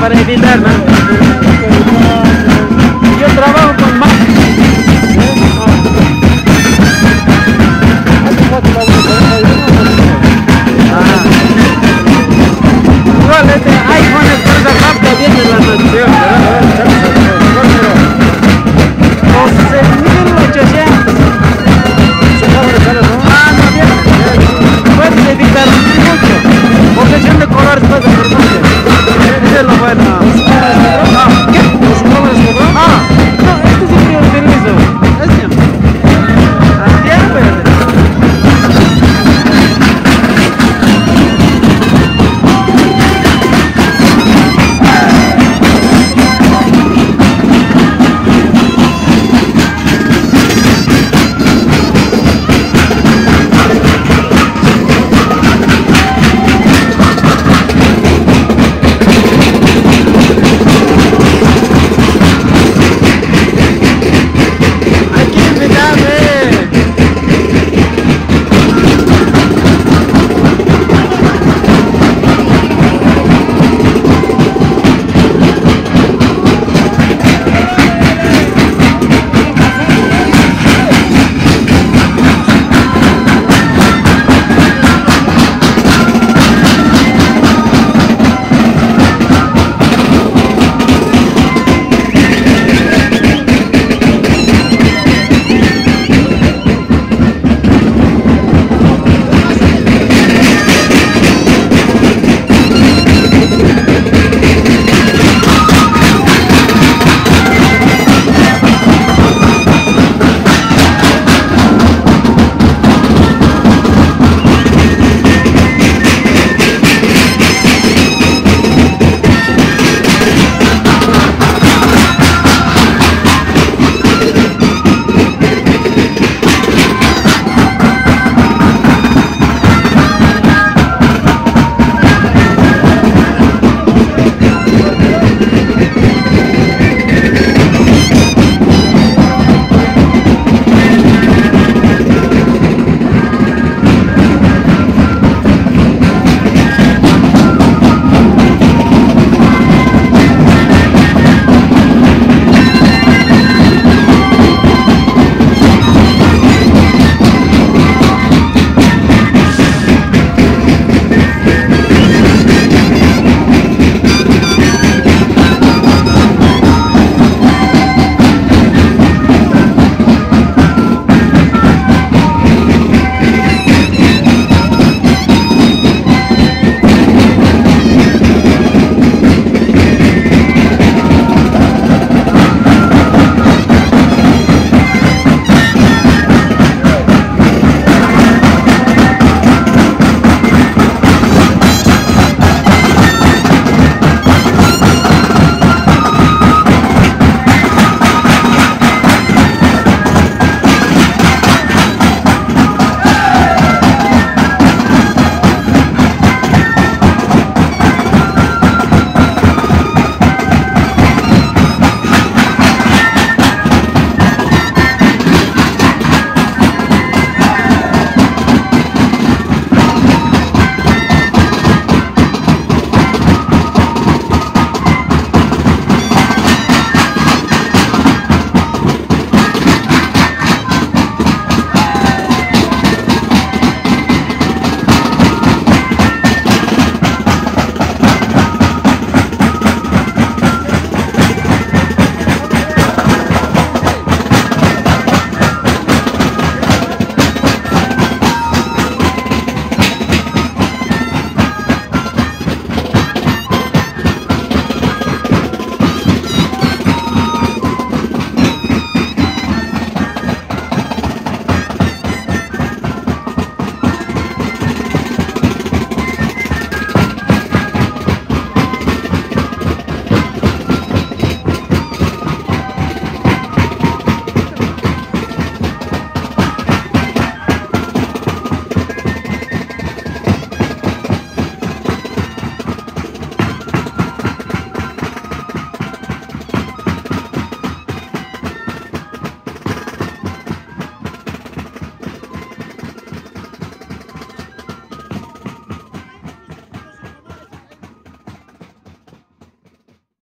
para editar, ¿no?